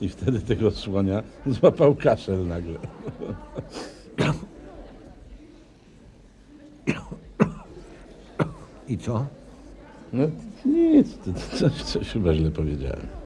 I wtedy tego słonia złapał kaszel nagle. I co? No nic, to coś, coś chyba źle powiedziałem.